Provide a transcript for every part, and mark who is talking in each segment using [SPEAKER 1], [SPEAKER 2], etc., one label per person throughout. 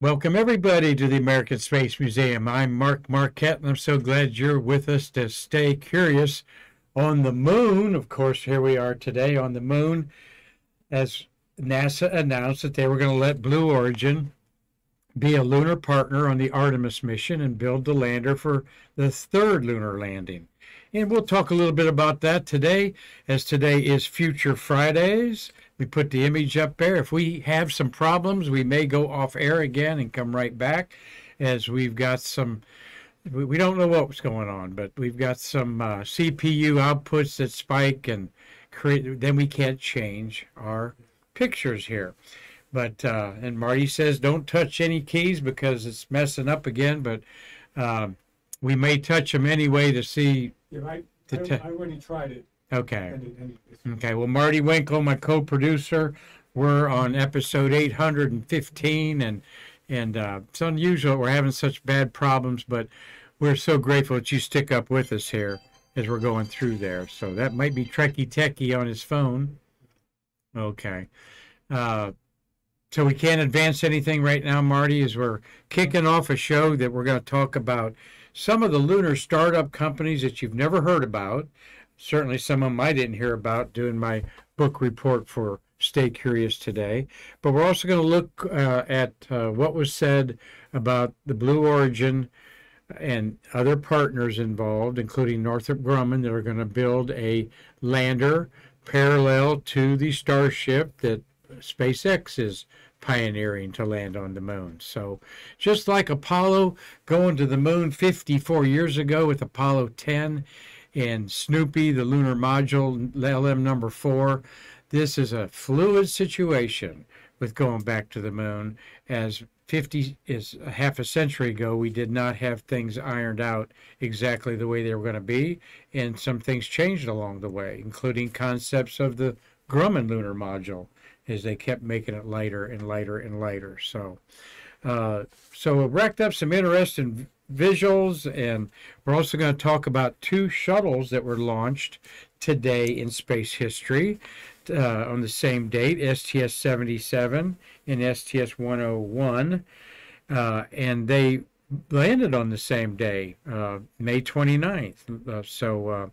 [SPEAKER 1] Welcome, everybody, to the American Space Museum. I'm Mark Marquette, and I'm so glad you're with us to stay curious on the moon. Of course, here we are today on the moon as NASA announced that they were going to let Blue Origin be a lunar partner on the Artemis mission and build the lander for the third lunar landing. And we'll talk a little bit about that today, as today is Future Fridays. We put the image up there. If we have some problems, we may go off air again and come right back, as we've got some. We don't know what's going on, but we've got some uh, CPU outputs that spike and create. Then we can't change our pictures here. But uh, and Marty says don't touch any keys because it's messing up again. But uh, we may touch them anyway to see.
[SPEAKER 2] Yeah, I, I, I already tried it.
[SPEAKER 1] Okay.
[SPEAKER 2] And it, and it's,
[SPEAKER 1] Okay. Well, Marty Winkel, my co-producer, we're on episode 815, and and uh, it's unusual we're having such bad problems, but we're so grateful that you stick up with us here as we're going through there. So that might be Trekkie Techie on his phone. Okay. Uh, so we can't advance anything right now, Marty, as we're kicking off a show that we're going to talk about some of the lunar startup companies that you've never heard about. Certainly, some of them I didn't hear about doing my book report for Stay Curious today. But we're also going to look uh, at uh, what was said about the Blue Origin and other partners involved, including Northrop Grumman, that are going to build a lander parallel to the Starship that SpaceX is pioneering to land on the moon. So, just like Apollo going to the moon 54 years ago with Apollo 10 and Snoopy, the lunar module, LM number four, this is a fluid situation with going back to the moon. As 50 is half a century ago, we did not have things ironed out exactly the way they were going to be, and some things changed along the way, including concepts of the Grumman lunar module as they kept making it lighter and lighter and lighter. So, uh, so it racked up some interesting visuals, and we're also going to talk about two shuttles that were launched today in space history uh, on the same date STS 77 and STS 101. Uh, and they landed on the same day, uh, May 29th. Uh, so, uh,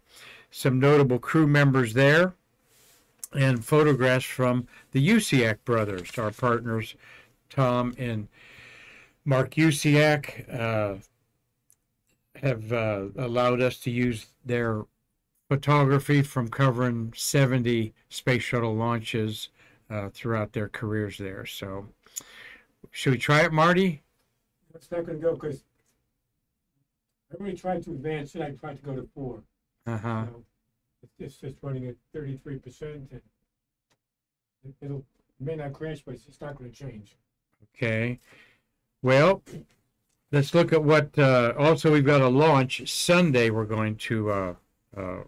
[SPEAKER 1] some notable crew members there and photographs from the Usiak brothers, our partners, Tom and Mark Usiak, have uh, allowed us to use their photography from covering 70 space shuttle launches uh, throughout their careers there. So, should we try it, Marty?
[SPEAKER 2] it's not going to go because I already tried to advance it. I tried to go to four.
[SPEAKER 1] Uh huh.
[SPEAKER 2] So it's just running at 33%. And it, it'll, it may not crash, but it's not going to change.
[SPEAKER 1] Okay. Well, let's look at what. Uh, also, we've got a launch Sunday. We're going to uh, uh,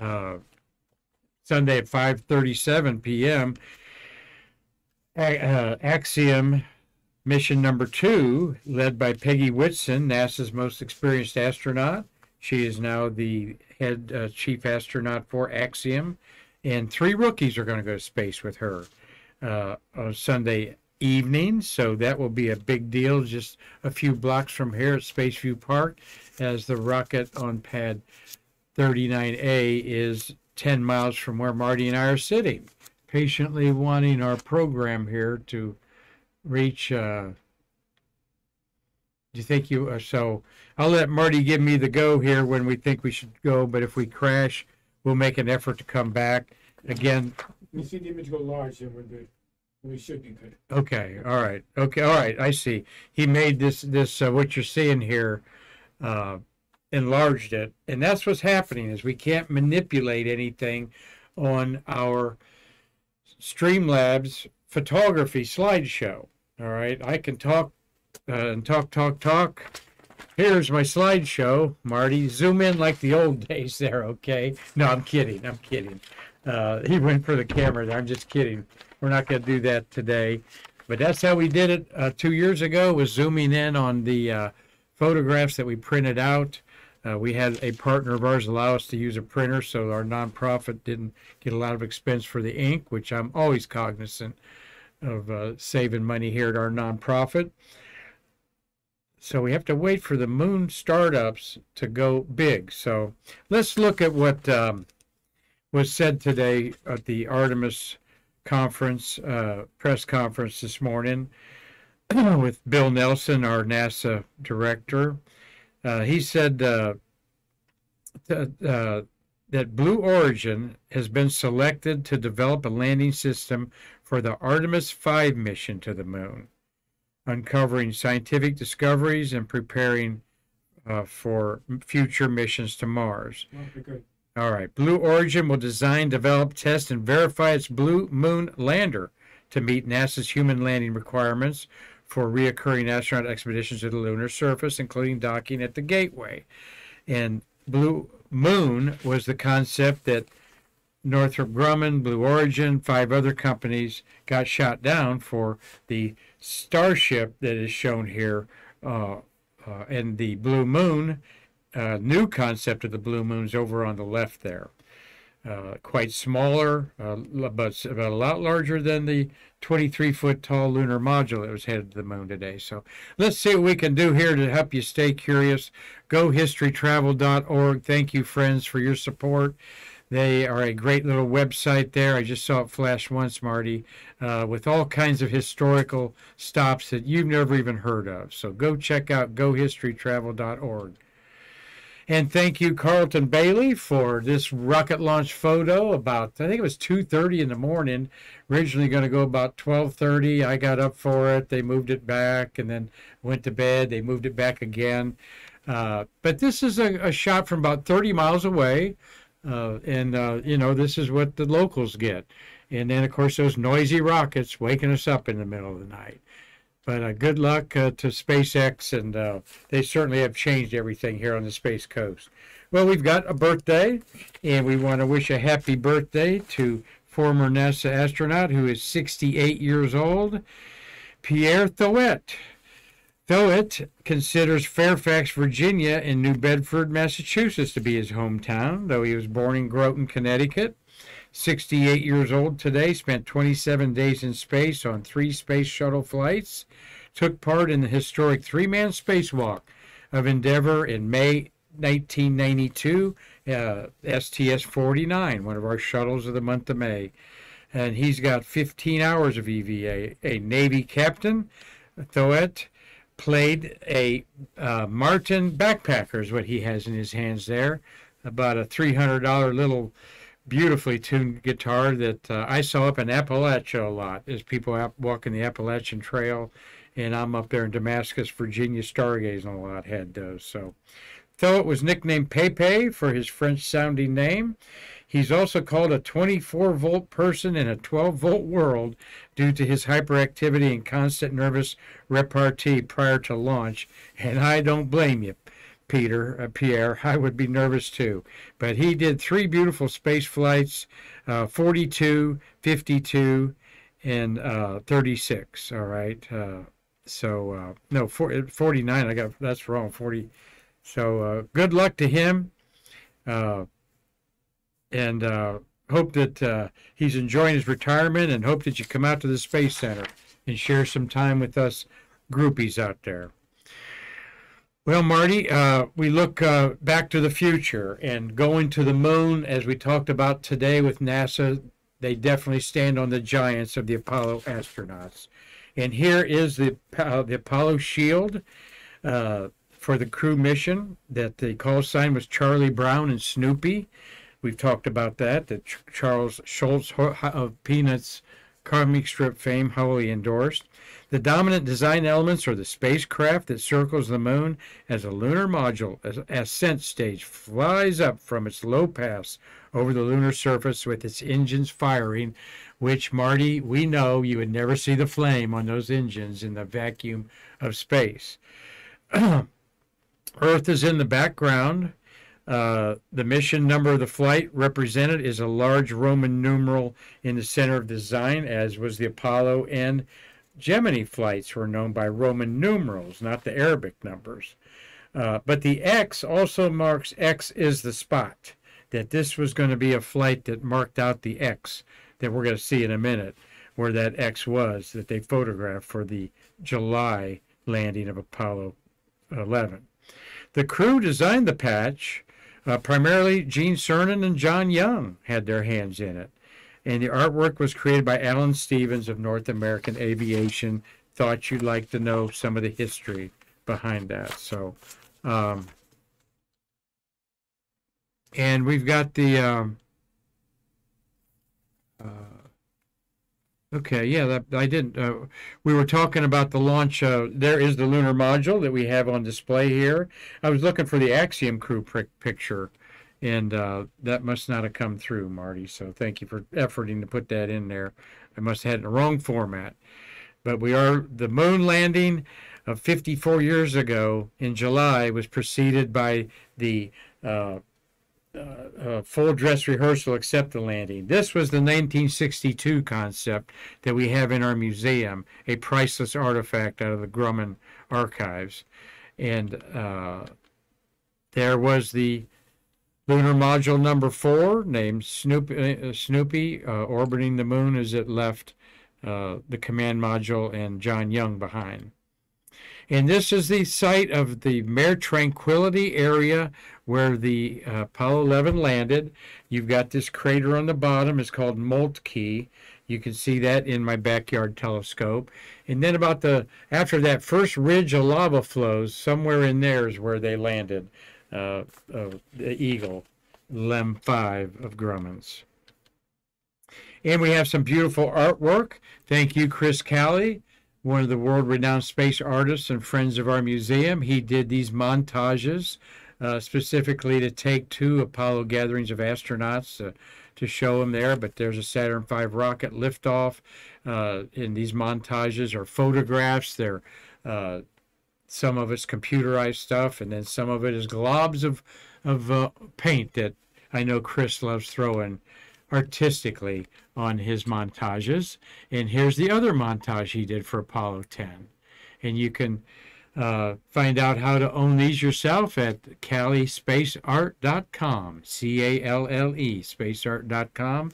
[SPEAKER 1] uh, Sunday at 5:37 p.m. Uh, Axiom mission number two, led by Peggy Whitson, NASA's most experienced astronaut. She is now the head uh, chief astronaut for Axiom, and three rookies are going to go to space with her uh, on Sunday evening. So that will be a big deal. Just a few blocks from here at Spaceview Park, as the rocket on pad 39A is 10 miles from where Marty and I are sitting, patiently wanting our program here to reach. Uh, do you think you uh, so? I'll let Marty give me the go here when we think we should go, but if we crash, we'll make an effort to come back. Again,
[SPEAKER 2] you see the image go large, then we're good. We should be good.
[SPEAKER 1] Okay, all right, okay, all right. I see. He made this this uh, what you're seeing here, uh, enlarged it, and that's what's happening is we can't manipulate anything on our Streamlabs photography slideshow. All right, I can talk uh, and talk, talk, talk. Here's my slideshow, Marty. Zoom in like the old days there, okay? No, I'm kidding. I'm kidding. Uh, he went for the camera there. I'm just kidding. We're not going to do that today. But that's how we did it uh, two years ago, was zooming in on the uh, photographs that we printed out. Uh, we had a partner of ours allow us to use a printer, so our nonprofit didn't get a lot of expense for the ink, which I'm always cognizant of uh, saving money here at our nonprofit. So we have to wait for the moon startups to go big. So let's look at what um, was said today at the Artemis conference, uh, press conference this morning with Bill Nelson, our NASA director. Uh, he said uh, that, uh, that Blue Origin has been selected to develop a landing system for the Artemis 5 mission to the moon, uncovering scientific discoveries and preparing uh, for future missions to Mars.
[SPEAKER 2] Good.
[SPEAKER 1] All right. Blue Origin will design, develop, test, and verify its Blue Moon lander to meet NASA's human landing requirements for reoccurring astronaut expeditions to the lunar surface, including docking at the Gateway. And Blue Moon was the concept that Northrop Grumman, Blue Origin, five other companies got shot down for the Starship that is shown here. Uh, uh, and the Blue Moon, uh, new concept of the Blue Moon's over on the left there. Uh, quite smaller, uh, but about a lot larger than the 23 foot tall lunar module that was headed to the moon today. So let's see what we can do here to help you stay curious. GoHistoryTravel.org. Thank you, friends, for your support. They are a great little website there. I just saw it flash once, Marty, uh, with all kinds of historical stops that you've never even heard of. So go check out gohistorytravel.org. And thank you, Carlton Bailey, for this rocket launch photo. About I think it was 2:30 in the morning. Originally going to go about 12:30. I got up for it. They moved it back, and then went to bed. They moved it back again. Uh, but this is a, a, shot from about 30 miles away, uh, and uh, you know this is what the locals get. And then of course those noisy rockets waking us up in the middle of the night. But uh, good luck uh, to SpaceX, and uh, they certainly have changed everything here on the Space Coast. Well, we've got a birthday, and we want to wish a happy birthday to former NASA astronaut who is 68 years old, Pierre Thuot. Thuot considers Fairfax, Virginia, and New Bedford, Massachusetts to be his hometown, though he was born in Groton, Connecticut. 68 years old today, spent 27 days in space on three space shuttle flights, took part in the historic three man spacewalk of Endeavour in May 1992, uh, STS 49, one of our shuttles of the month of May. And he's got 15 hours of EVA. A Navy captain, Thuot, played a uh, Martin backpacker, is what he has in his hands there. About a $300 little beautifully tuned guitar that uh, I saw up in Appalachia a lot as people out walking the Appalachian Trail, and I'm up there in Damascus, Virginia, stargazing a lot. Had those so. Thuot was nicknamed Pepe for his French-sounding name. He's also called a 24 volt person in a 12 volt world due to his hyperactivity and constant nervous repartee prior to launch, and I don't blame you. Peter, uh, Pierre, I would be nervous too. But he did three beautiful space flights uh, 42, 52, and uh, 36. All right. Uh, so, uh, no, 49. I got that's wrong. 40. So, uh, good luck to him. And hope that he's enjoying his retirement and hope that you come out to the Space Center and share some time with us groupies out there. Well, Marty, uh, we look uh, back to the future and going to the moon, as we talked about today with NASA. They definitely stand on the giants of the Apollo astronauts. And here is the, uh, the Apollo shield uh, for the crew mission that the call sign was Charlie Brown and Snoopy. We've talked about that, that Charles Schulz of Peanuts comic strip fame wholly endorsed. The dominant design elements are the spacecraft that circles the moon as a lunar module as ascent stage flies up from its low pass over the lunar surface with its engines firing, which, Marty, we know you would never see the flame on those engines in the vacuum of space. Earth is in the background. Uh, the mission number of the flight represented is a large Roman numeral in the center of the design, as was the Apollo and Gemini flights were known by Roman numerals, not the Arabic numbers. Uh, but the X also marks X is the spot, that this was going to be a flight that marked out the X that we're going to see in a minute. where that X was that they photographed for the July landing of Apollo 11. The crew designed the patch. Uh, primarily, Gene Cernan and John Young had their hands in it. And the artwork was created by Alan Stevens of North American Aviation. Thought you'd like to know some of the history behind that. So, um, and we've got the, um, uh, okay, yeah, that, I didn't, uh, we were talking about the launch. Uh, there is the lunar module that we have on display here. I was looking for the Axiom crew picture, and uh, that must not have come through, Marty. So thank you for efforting to put that in there. I must have had it in the wrong format. But we are the moon landing of 54 years ago in July was preceded by the uh, uh, full dress rehearsal except the landing. This was the 1962 concept that we have in our museum, a priceless artifact out of the Grumman archives. And uh, there was the lunar module number four, named Snoopy, uh, Snoopy uh, orbiting the moon as it left uh, the command module and John Young behind. And this is the site of the Mare Tranquility area where the uh, Apollo 11 landed. You've got this crater on the bottom. It's called Moltke. You can see that in my backyard telescope. And then about the after that first ridge of lava flows, somewhere in there is where they landed. Uh, uh, the Eagle, LEM 5 of Grumman's. And we have some beautiful artwork. Thank you, Chris Calle one of the world renowned space artists and friends of our museum. He did these montages uh, specifically to take two Apollo gatherings of astronauts uh, to show them there. But there's a Saturn V rocket liftoff. Uh, in these montages are photographs. They're uh, some of it's computerized stuff, and then some of it is globs of of uh, paint that I know Chris loves throwing artistically on his montages. And here's the other montage he did for Apollo 10. And you can uh, find out how to own these yourself at callespaceart.com, C A L L E, spaceart.com.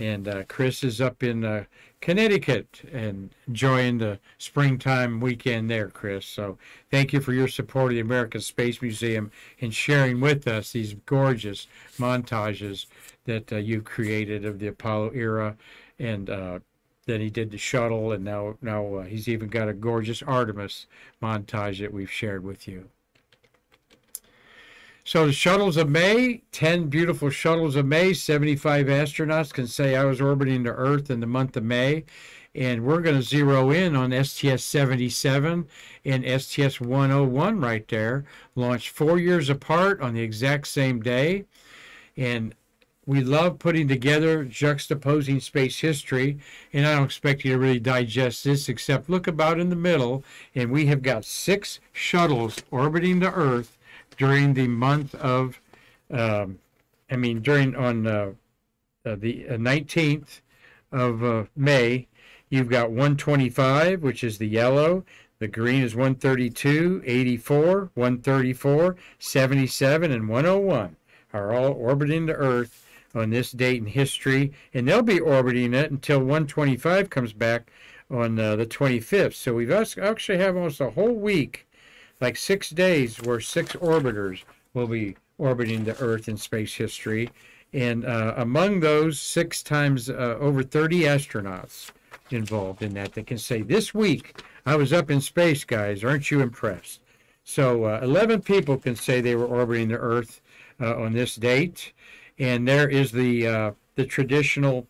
[SPEAKER 1] And uh, Chris is up in uh, Connecticut and enjoying the springtime weekend there, Chris. So thank you for your support of the American Space Museum and sharing with us these gorgeous montages that uh, you created of the Apollo era, and uh, then he did the shuttle, and now now uh, he's even got a gorgeous Artemis montage that we've shared with you. So the shuttles of May, 10 beautiful shuttles of May, 75 astronauts can say I was orbiting the Earth in the month of May. And we're going to zero in on STS 77 and STS 101 right there, launched four years apart on the exact same day. And we love putting together juxtaposing space history, and I don't expect you to really digest this except look about in the middle, and we have got six shuttles orbiting the Earth during the month of, um, I mean, during on uh, uh, the 19th of uh, May. You've got 125, which is the yellow. The green is 132, 84, 134, 77, and 101 are all orbiting the Earth on this date in history, and they'll be orbiting it until 125 comes back on uh, the 25th. So we've actually have almost a whole week, like six days, where six orbiters will be orbiting the Earth in space history. And uh, among those, six times uh, over 30 astronauts involved in that that can say, This week I was up in space, guys. Aren't you impressed? So uh, 11 people can say they were orbiting the Earth uh, on this date and there is the uh, the traditional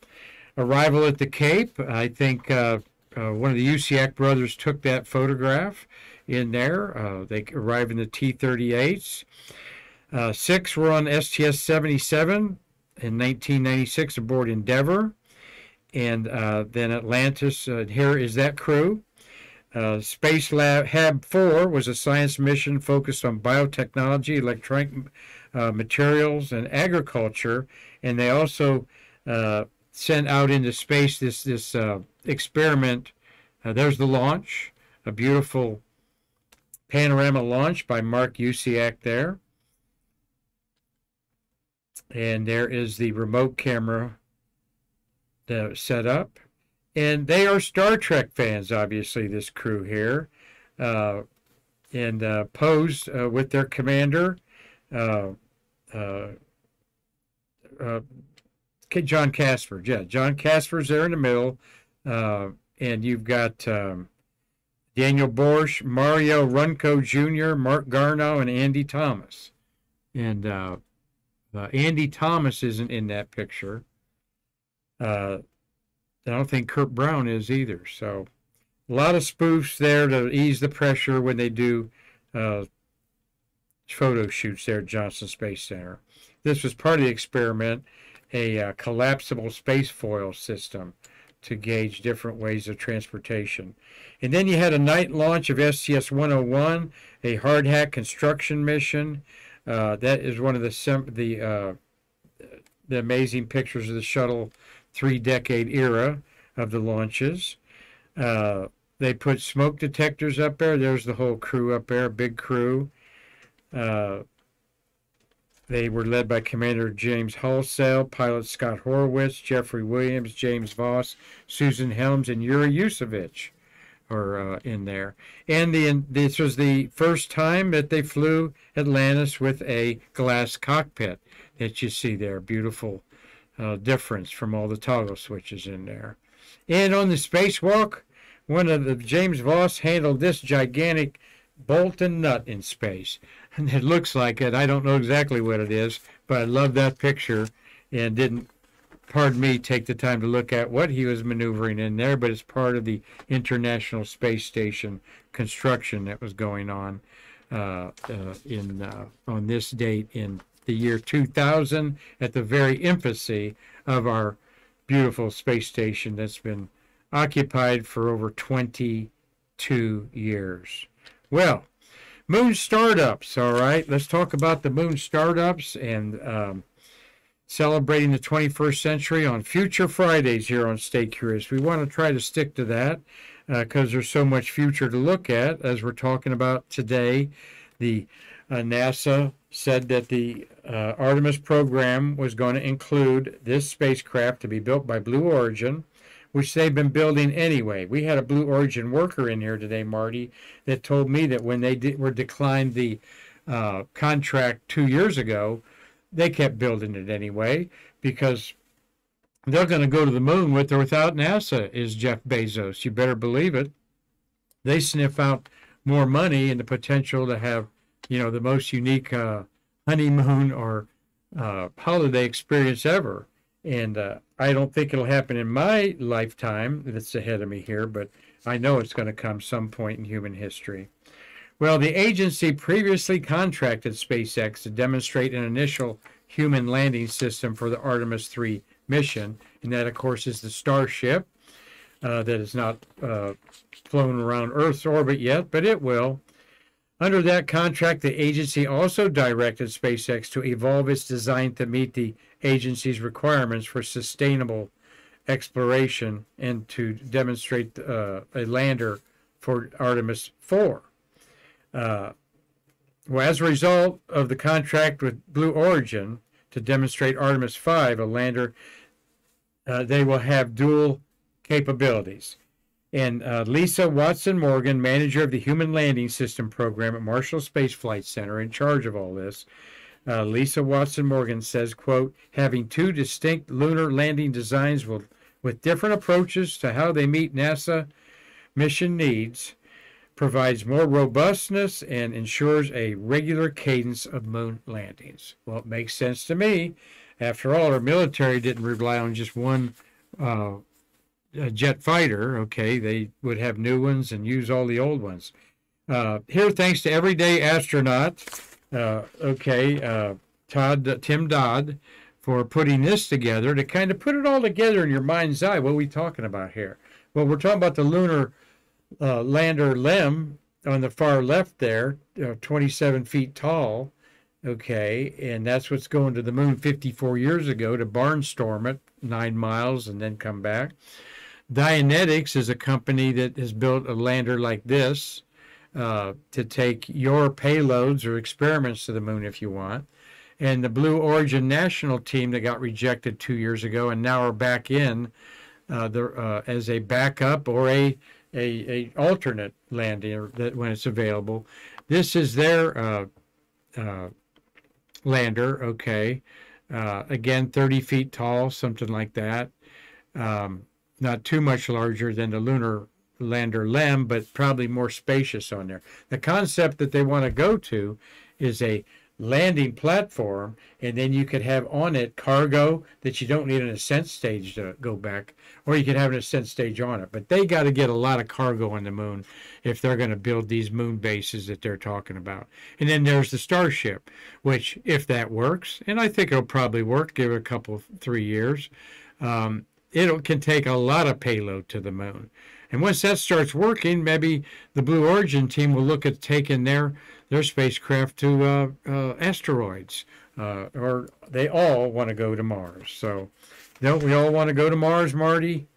[SPEAKER 1] arrival at the Cape. I think uh, one of the Usiak brothers took that photograph in there. Uh, they arrived in the T-38s. Uh, six were on STS-77 in 1996 aboard Endeavour, and uh, then Atlantis. here is that crew. Uh, Space Lab Hab 4 was a science mission focused on biotechnology, electronic uh, materials, and agriculture. And they also uh, sent out into space this this uh, experiment. Uh, there's the launch, a beautiful panorama launch by Mark Usiak there. And there is the remote camera set up. and they are Star Trek fans, obviously, this crew here, uh, and uh, posed uh, with their commander, uh, uh, uh, John Casper. Yeah, John Casper's there in the middle, and you've got um, Daniel Bursch, Mario Runco Jr., Marc Garneau, and Andy Thomas. And Andy Thomas isn't in that picture. I don't think Curt Brown is either. So a lot of spoofs there to ease the pressure when they do uh, photo shoots there at Johnson Space Center. This was part of the experiment, a uh, collapsible space foil system to gauge different ways of transportation. And then you had a night launch of STS 101, a hard hat construction mission. Uh, that is one of the the uh, the amazing pictures of the shuttle three decade era of the launches. Uh, they put smoke detectors up there. There's the whole crew up there, big crew. They were led by Commander James Halsell, pilot Scott Horowitz, Jeffrey Williams, James Voss, Susan Helms, and Yuri Usachev are uh, in there. And the, this was the first time that they flew Atlantis with a glass cockpit that you see there. Beautiful uh, difference from all the toggle switches in there. And on the spacewalk, one of the James Voss handled this gigantic bolt and nut in space. It looks like it. I don't know exactly what it is, but I love that picture and didn't, pardon me, take the time to look at what he was maneuvering in there, but it's part of the International Space Station construction that was going on uh, uh, in uh, on this date in the year 2000 at the very infancy of our beautiful space station that's been occupied for over 22 years. Well, moon startups, all right. Let's talk about the moon startups and um, celebrating the 21st century on Future Fridays here on Stay Curious. We want to try to stick to that because uh, there's so much future to look at as we're talking about today. The uh, NASA said that the uh, Artemis program was going to include this spacecraft to be built by Blue Origin, which they've been building anyway. We had a Blue Origin worker in here today, Marty, that told me that when they did, were declined the uh, contract two years ago, they kept building it anyway because they're going to go to the moon with or without NASA, is Jeff Bezos. You better believe it. They sniff out more money and the potential to have you know, the most unique uh, honeymoon or uh, holiday experience ever. And uh, I don't think it'll happen in my lifetime that's ahead of me here, but I know it's going to come some point in human history. Well, the agency previously contracted SpaceX to demonstrate an initial human landing system for the Artemis 3 mission, and that, of course, is the Starship uh, that is not uh, flown around Earth's orbit yet, but it will. Under that contract, the agency also directed SpaceX to evolve its design to meet the agency's requirements for sustainable exploration and to demonstrate uh, a lander for Artemis 4. Uh, well, as a result of the contract with Blue Origin to demonstrate Artemis 5, a lander, uh, they will have dual capabilities. And uh, Lisa Watson Morgan, manager of the Human Landing System program at Marshall Space Flight Center, in charge of all this. Uh, Lisa Watson Morgan says, quote, having two distinct lunar landing designs will, with different approaches to how they meet NASA mission needs provides more robustness and ensures a regular cadence of moon landings. Well, it makes sense to me. After all, our military didn't rely on just one uh, a jet fighter, okay, they would have new ones and use all the old ones. Uh, here, thanks to everyday astronaut, uh, okay, uh, Todd Tim Dodd, for putting this together to kind of put it all together in your mind's eye. What are we talking about here? Well, we're talking about the lunar uh, lander LEM on the far left there, uh, 27 feet tall. Okay, and that's what's going to the moon 54 years ago to barnstorm it nine miles and then come back. Dynetics is a company that has built a lander like this uh, to take your payloads or experiments to the moon if you want. And the Blue Origin national team that got rejected two years ago and now are back in, uh, the, uh, as a backup or a, a, a alternate landing that when it's available. This is their uh, uh, lander, okay. Uh, again, 30 feet tall, something like that. Um, not too much larger than the lunar lander LEM, but probably more spacious on there. The concept that they want to go to is a landing platform, and then you could have on it cargo that you don't need an ascent stage to go back, or you could have an ascent stage on it. But they got to get a lot of cargo on the moon if they're going to build these moon bases that they're talking about. And then there's the Starship, which, if that works, and I think it'll probably work, give it a couple, three years, um, it can take a lot of payload to the moon. And once that starts working, maybe the Blue Origin team will look at taking their their spacecraft to uh, uh, asteroids, uh, or they all want to go to Mars. So, don't we all want to go to Mars, Marty?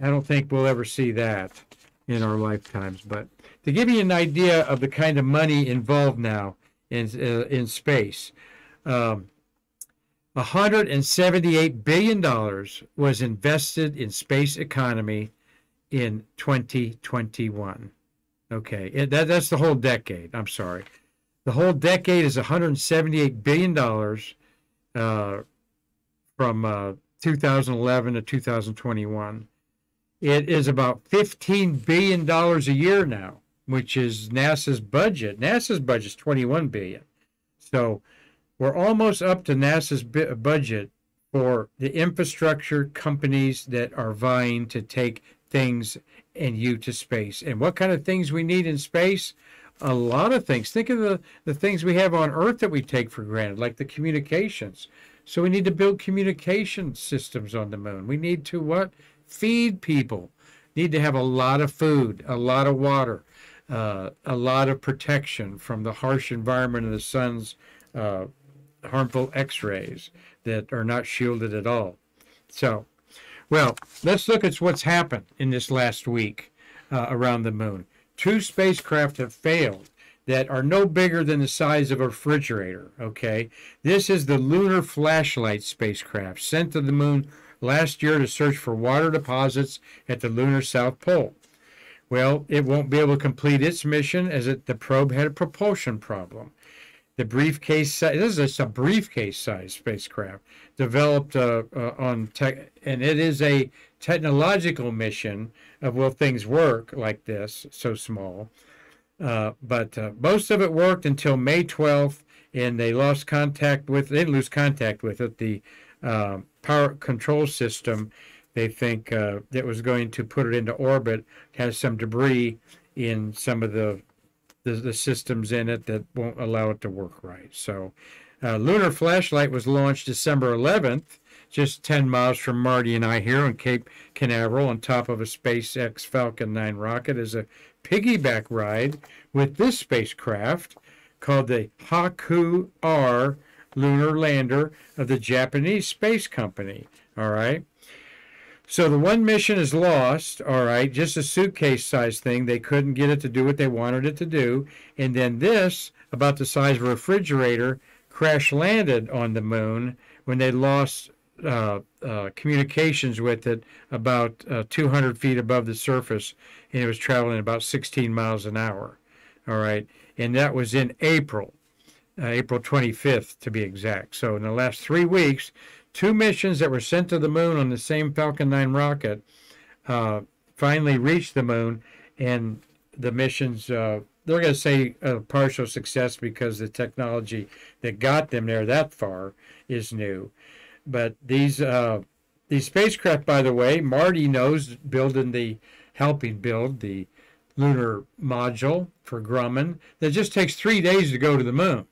[SPEAKER 1] I don't think we'll ever see that in our lifetimes. But to give you an idea of the kind of money involved now in uh, in space. Um, $178 billion was invested in space economy in 2021. Okay, that, that's the whole decade. I'm sorry. The whole decade is 178 billion dollars uh, from uh, 2011 to 2021. It is about 15 billion dollars a year now, which is NASA's budget. NASA's budget is 21 billion. So we're almost up to NASA's budget for the infrastructure companies that are vying to take things and you to space. And what kind of things we need in space? A lot of things. Think of the, the things we have on Earth that we take for granted, like the communications. So we need to build communication systems on the moon. We need to what? Feed people. Need to have a lot of food, a lot of water, uh, a lot of protection from the harsh environment of the sun's uh, harmful X-rays that are not shielded at all. So well, let's look at what's happened in this last week uh, around the moon. Two spacecraft have failed that are no bigger than the size of a refrigerator. Okay, this is the Lunar Flashlight spacecraft sent to the moon last year to search for water deposits at the lunar south pole. Well, it won't be able to complete its mission as it, the probe had a propulsion problem the briefcase. This is just a briefcase size spacecraft developed uh, uh, on tech, and it is a technological mission of will things work like this, so small. Uh, but uh, most of it worked until May 12th, and they lost contact with. They didn't lose contact with it. The uh, power control system, they think uh, that was going to put it into orbit, has some debris in some of the the, the systems in it that won't allow it to work right. So, uh, Lunar Flashlight was launched December 11th, just 10 miles from Marty and I here on Cape Canaveral on top of a SpaceX Falcon 9 rocket as a piggyback ride with this spacecraft called the Haku R lunar lander of the Japanese Space Company. All right. So the one mission is lost, all right, just a suitcase size thing. They couldn't get it to do what they wanted it to do. And then this, about the size of a refrigerator, crash landed on the moon when they lost uh, uh, communications with it about uh, 200 feet above the surface, and it was traveling about 16 miles an hour. All right, and that was in April, uh, April 25th to be exact. So in the last three weeks, two missions that were sent to the moon on the same Falcon 9 rocket uh, finally reached the moon, and the missions, uh, they're going to say a partial success because the technology that got them there that far is new. But these uh, these spacecraft, by the way, Marty knows building the helping build the lunar module for Grumman that just takes three days to go to the moon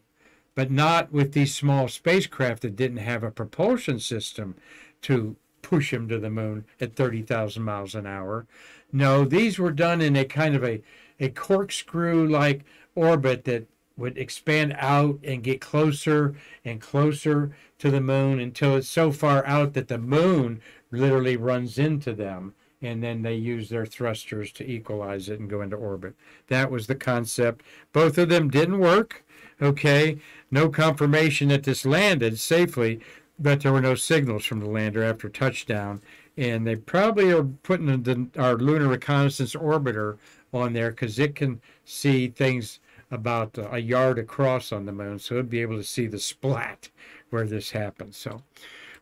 [SPEAKER 1] but not with these small spacecraft that didn't have a propulsion system to push them to the moon at 30,000 miles an hour. No, these were done in a kind of a, a corkscrew like orbit that would expand out and get closer and closer to the moon until it's so far out that the moon literally runs into them and then they use their thrusters to equalize it and go into orbit. That was the concept. Both of them didn't work. Okay, no confirmation that this landed safely, but there were no signals from the lander after touchdown. and they probably are putting the, our lunar reconnaissance orbiter on there because it can see things about a yard across on the moon, so it'd be able to see the splat where this happened. So,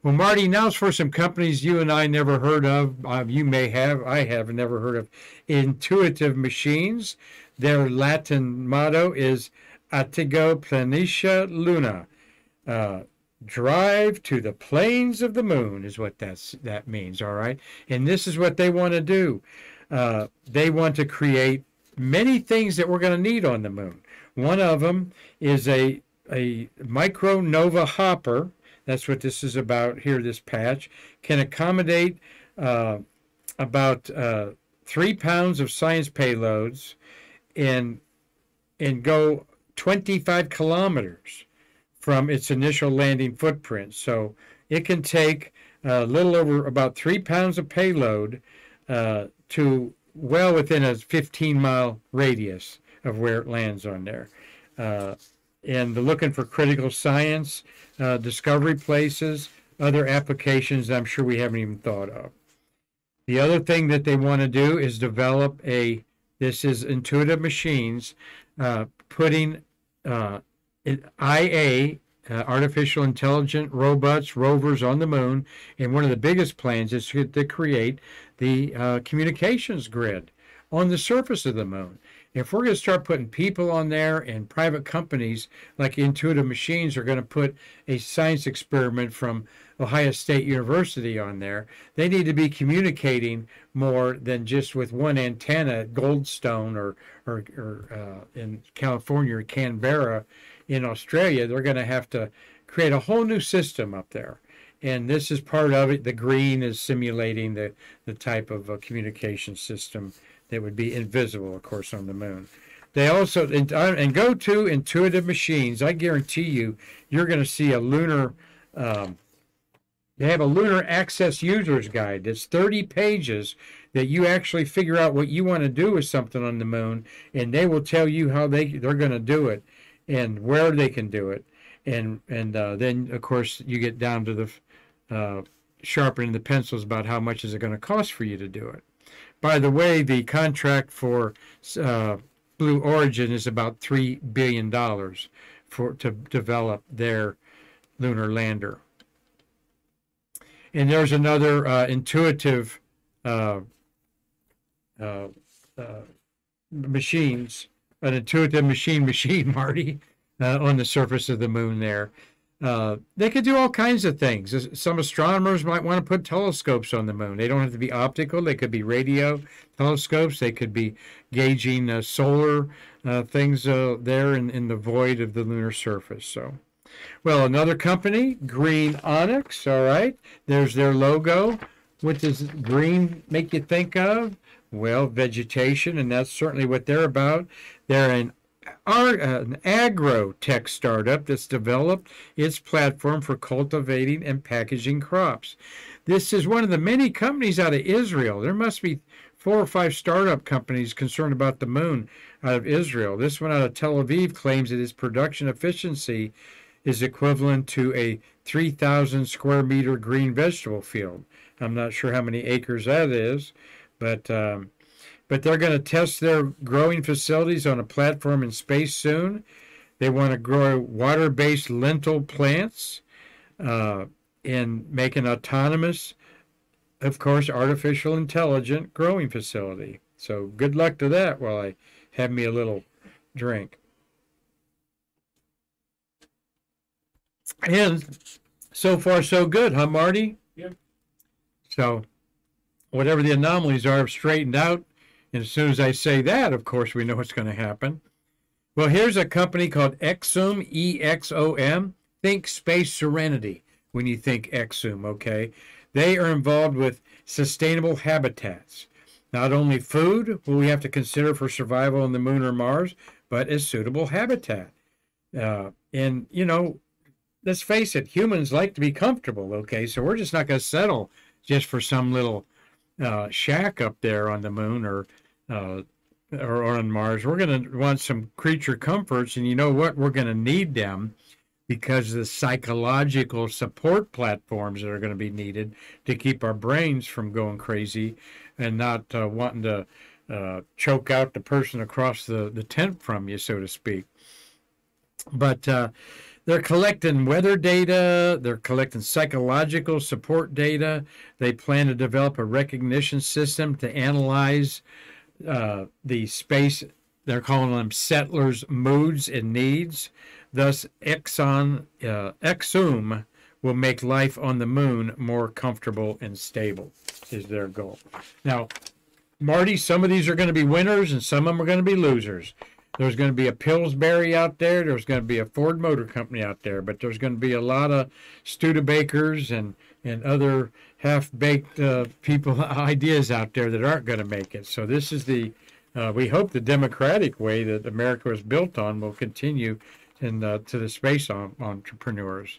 [SPEAKER 1] well, Marty, now's for some companies you and I never heard of. Uh, you may have, I have never heard of. Intuitive Machines. Their Latin motto is Atigo Planitia Luna. Uh, drive to the plains of the moon is what that's that means all right and this is what they want to do uh, they want to create many things that we're going to need on the moon one of them is a a micronova hopper that's what this is about here this patch can accommodate uh, about uh, three pounds of science payloads and and go 25 kilometers from its initial landing footprint. So it can take a little over about three pounds of payload uh, to well within a 15 mile radius of where it lands on there. Uh, and the looking for critical science, uh, discovery places, other applications I'm sure we haven't even thought of. The other thing that they want to do is develop a, this is intuitive machines, uh, putting uh, IA, uh, artificial intelligent robots, rovers on the moon, and one of the biggest plans is to, create the uh, communications grid on the surface of the moon. If we're going to start putting people on there and private companies like Intuitive Machines are going to put a science experiment from Ohio State University on there, they need to be communicating more than just with one antenna Goldstone or, or, or uh, in California or Canberra in Australia, they're going to have to create a whole new system up there. And this is part of it. The green is simulating the, the type of uh, communication system that would be invisible, of course, on the moon. They also, and, uh, and go to Intuitive Machines. I guarantee you, you're going to see a lunar, um, they have a lunar access users guide that's 30 pages that you actually figure out what you want to do with something on the moon, and they will tell you how they, they're going to do it and where they can do it, and and uh, then of course you get down to the uh, sharpening the pencils about how much is it going to cost for you to do it. By the way, the contract for uh, Blue Origin is about three billion dollars for to develop their lunar lander. And there's another uh, intuitive uh, uh, machines an intuitive machine machine, Marty, uh, on the surface of the moon there. Uh, they could do all kinds of things. Some astronomers might want to put telescopes on the moon. They don't have to be optical. They could be radio telescopes. They could be gauging uh, solar uh, things uh, there in, in the void of the lunar surface. So, well, another company, Green Onyx. All right, there's their logo. What does green make you think of? Well, vegetation, and that's certainly what they're about. They're an, an agro tech startup that's developed its platform for cultivating and packaging crops. This is one of the many companies out of Israel. There must be four or five startup companies concerned about the moon out of Israel. This one out of Tel Aviv claims that its production efficiency is equivalent to a 3,000 square meter green vegetable field. I'm not sure how many acres that is, but um, but they're going to test their growing facilities on a platform in space soon. They want to grow water-based lentil plants uh, and make an autonomous, of course, artificial intelligent growing facility. So good luck to that while I have me a little drink. And so far, so good, huh, Marty?
[SPEAKER 2] Yep.
[SPEAKER 1] So whatever the anomalies are have straightened out. And as soon as I say that, of course, we know what's going to happen. Well, here's a company called Exum, E X O M. Think Space Serenity when you think Exum, okay? They are involved with sustainable habitats. Not only food will we have to consider for survival on the moon or Mars, but as suitable habitat. Uh, and, you know, let's face it, humans like to be comfortable, okay? So we're just not going to settle just for some little uh, shack up there on the moon or uh, or, on Mars. We're going to want some creature comforts, and you know what? We're going to need them. because the psychological support platforms that are going to be needed to keep our brains from going crazy and not uh, wanting to uh, choke out the person across the, the tent from you, so to speak. But uh, they're collecting weather data, they're collecting psychological support data. They plan to develop a recognition system to analyze uh, the space, they're calling them settlers' moods and needs. Thus, Exxon, uh, Exum will make life on the moon more comfortable and stable, is their goal. Now, Marty, some of these are going to be winners and some of them are going to be losers. There's going to be a Pillsbury out there. There's going to be a Ford Motor Company out there, but there's going to be a lot of Studebakers and and other half-baked uh, people ideas out there that aren't going to make it. So this is the uh, we hope the democratic way that America was built on will continue in uh, to the space entrepreneurs.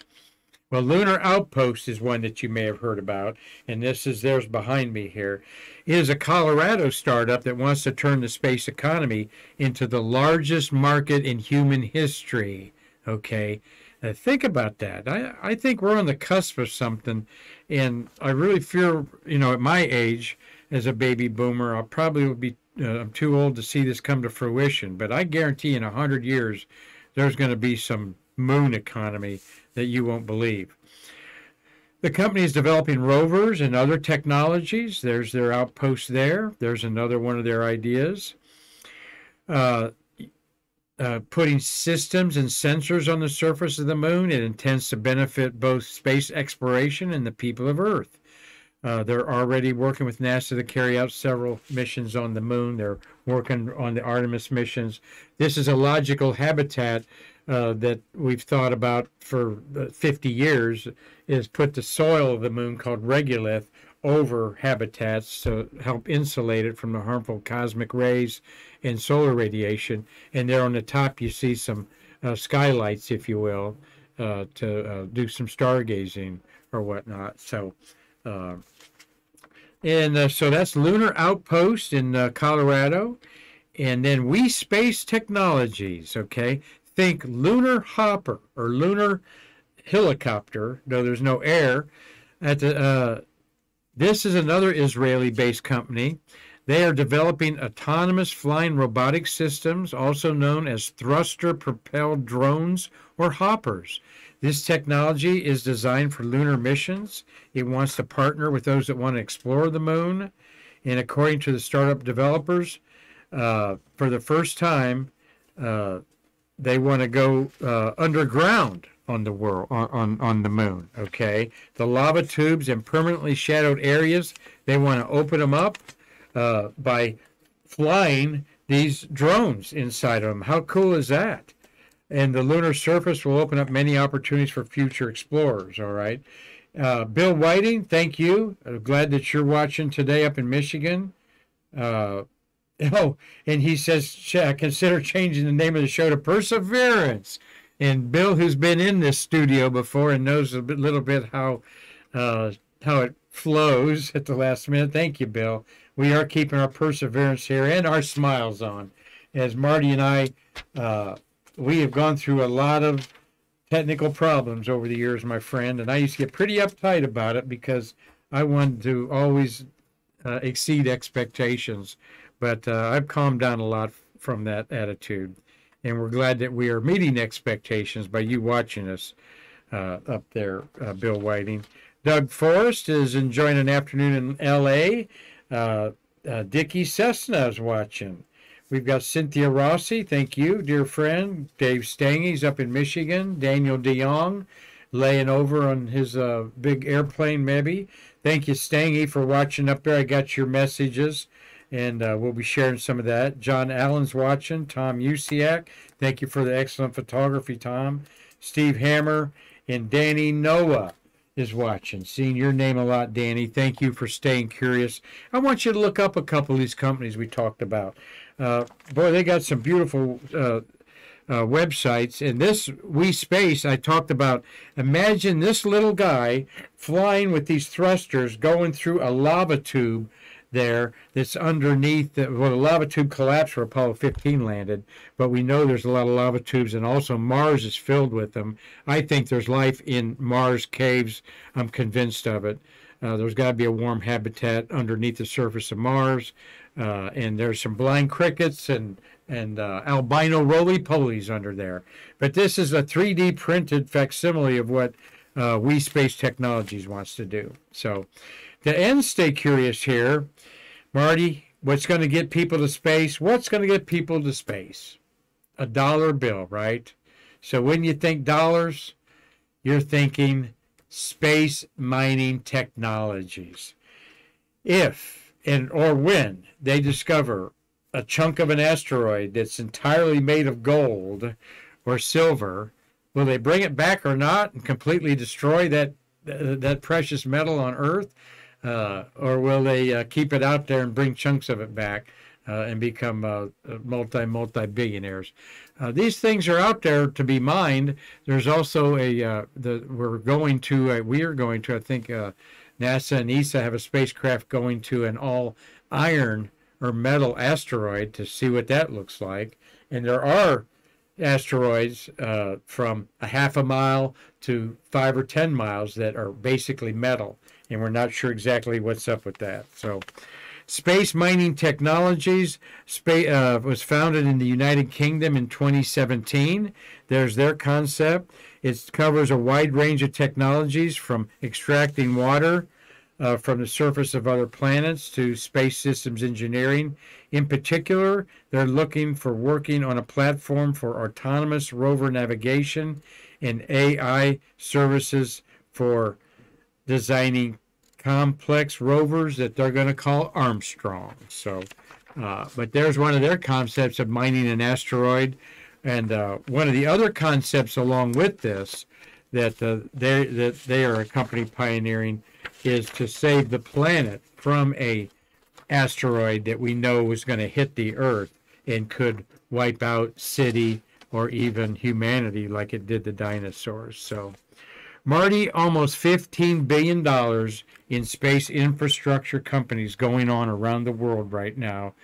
[SPEAKER 1] Well, Lunar Outpost is one that you may have heard about, and this is theirs behind me here. It is a Colorado startup that wants to turn the space economy into the largest market in human history. Okay, now think about that. I, I think we're on the cusp of something, and I really fear, you know, at my age, as a baby boomer, I'll probably be uh, I'm too old to see this come to fruition. But I guarantee in a hundred years, there's going to be some moon economy that you won't believe. The company is developing rovers and other technologies. There's their outpost there. There's another one of their ideas. Uh, uh, putting systems and sensors on the surface of the moon. It intends to benefit both space exploration and the people of Earth. Uh, they're already working with NASA to carry out several missions on the moon. They're working on the Artemis missions. This is a logical habitat uh, that we've thought about for uh, 50 years is put the soil of the moon called regolith over habitats to help insulate it from the harmful cosmic rays and solar radiation. And there on the top, you see some uh, skylights, if you will, uh, to uh, do some stargazing or whatnot. So, uh, and so that's Lunar Outpost in Colorado. And then WeSpace Technologies, okay? Think lunar hopper or lunar helicopter, though there's no air. At the, uh, this is another Israeli based company. They are developing autonomous flying robotic systems, also known as thruster propelled drones or hoppers. This technology is designed for lunar missions. It wants to partner with those that want to explore the moon. And according to the startup developers, uh, for the first time, uh, they want to go uh, underground on the world on, on, the moon okay? The lava tubes and permanently shadowed areas they want to open them up uh, by flying these drones inside of them how cool is that? And the lunar surface will open up many opportunities for future explorers all right? Uh, bill whiting thank you. I'm glad that you're watching today up in michigan. Uh, Oh, and he says, consider changing the name of the show to Perseverance. And Bill, who's been in this studio before and knows a bit, little bit how uh, how it flows at the last minute. Thank you, Bill. We are keeping our perseverance here and our smiles on. As Marty and I, uh, we have gone through a lot of technical problems over the years, my friend, and I used to get pretty uptight about it because I wanted to always uh, exceed expectations. But uh, I've calmed down a lot from that attitude. And we're glad that we are meeting expectations by you watching us uh, up there, uh, Bill Whiting. Doug Forrest is enjoying an afternoon in L.A. Uh, uh, Dickie Cessna is watching. We've got Cynthia Rossi. Thank you, dear friend. Dave Stangy's up in Michigan. Daniel DeYoung laying over on his uh, big airplane, maybe. Thank you, Stangy, for watching up there. I got your messages and uh, we'll be sharing some of that. John Allen's watching. Tom Usiak, thank you for the excellent photography, Tom. Steve Hammer and Danny Noah is watching. Seeing your name a lot, Danny. Thank you for staying curious. I want you to look up a couple of these companies we talked about. Uh, boy, they got some beautiful uh, uh, websites. And this WeSpace, I talked about. Imagine this little guy flying with these thrusters going through a lava tube there that's underneath the, well the lava tube collapsed where apollo 15 landed but we know there's a lot of lava tubes and also mars is filled with them. I think there's life in mars caves. I'm convinced of it. Uh, there's got to be a warm habitat underneath the surface of mars. Uh, and there's some blind crickets and and uh, albino roly polies under there. But this is a 3d printed facsimile of what uh, WeSpace technologies wants to do. So end stay curious here Marty, what's going to get people to space? What's going to get people to space? A dollar bill, right? So when you think dollars, you're thinking space mining technologies. If and or when they discover a chunk of an asteroid that's entirely made of gold or silver, will they bring it back or not and completely destroy that that precious metal on Earth? Uh, or will they uh, keep it out there and bring chunks of it back uh, and become uh, multi multi billionaires? Uh, these things are out there to be mined. There's also a uh, the we're going to we are going to I think NASA and ESA have a spacecraft going to an all iron or metal asteroid to see what that looks like, and there are asteroids uh, from a half a mile to five or ten miles that are basically metal and we're not sure exactly what's up with that. So, Space Mining Technologies uh, was founded in the United Kingdom in 2017. There's their concept. It covers a wide range of technologies from extracting water uh, from the surface of other planets to space systems engineering. In particular, they're looking for working on a platform for autonomous rover navigation and AI services for designing complex rovers that they're going to call Armstrong. So, uh, but there's one of their concepts of mining an asteroid, and uh, one of the other concepts along with this that uh, they that they are a company pioneering is to save the planet from a asteroid that we know is going to hit the Earth and could wipe out city or even humanity like it did the dinosaurs. So. Marty, almost $15 billion in space infrastructure companies going on around the world right now.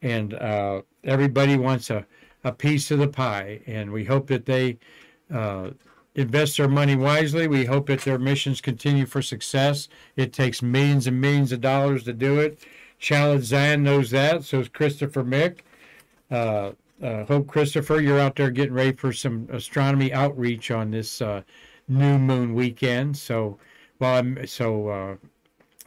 [SPEAKER 1] And uh, everybody wants a, a piece of the pie. And we hope that they uh, invest their money wisely. We hope that their missions continue for success. It takes millions and millions of dollars to do it. Khaled Zan knows that. So is Christopher Mick. Uh, uh, hope Christopher, you're out there getting ready for some astronomy outreach on this uh, new moon weekend. So, well, I'm, so uh,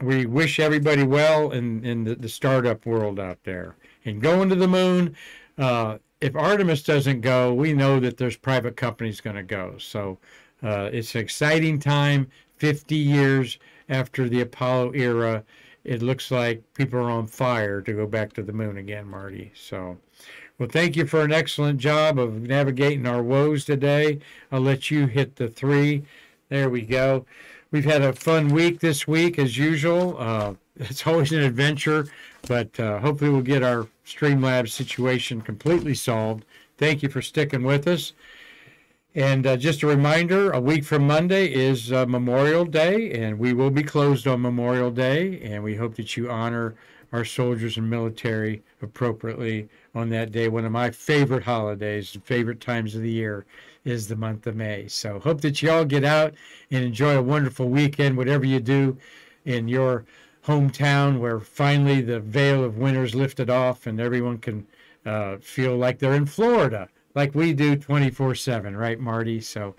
[SPEAKER 1] we wish everybody well in in the, the, startup world out there and going to the moon. Uh, if Artemis doesn't go, we know that there's private companies going to go. So uh, it's an exciting time. 50 years after the Apollo era, it looks like people are on fire to go back to the moon again, Marty. So well, thank you for an excellent job of navigating our woes today. I'll let you hit the three. There we go. We've had a fun week this week, as usual. Uh, it's always an adventure, but uh, hopefully we'll get our Streamlabs situation completely solved. Thank you for sticking with us. And uh, just a reminder, a week from Monday is uh, Memorial Day, and we will be closed on Memorial Day, and we hope that you honor our soldiers and military appropriately on that day. One of my favorite holidays favorite times of the year is the month of May. So hope that you all get out and enjoy a wonderful weekend, whatever you do in your hometown, where finally the veil of winter's lifted off and everyone can uh, feel like they're in Florida, like we do 24 7, right, Marty? So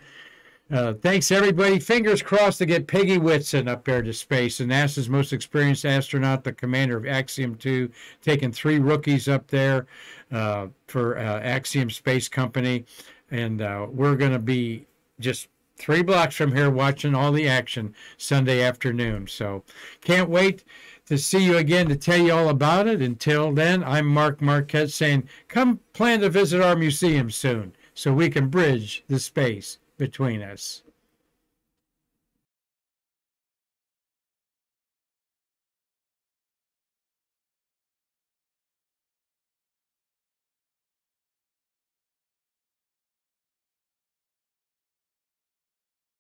[SPEAKER 1] uh, thanks, everybody. Fingers crossed to get Peggy Whitson up there to space, the NASA's most experienced astronaut, the commander of Axiom 2, taking three rookies up there uh, for uh, Axiom Space Company. And uh, we're going to be just three blocks from here watching all the action Sunday afternoon. So can't wait to see you again to tell you all about it. Until then, I'm Mark Marquette saying, come plan to visit our museum soon so we can bridge the space between us.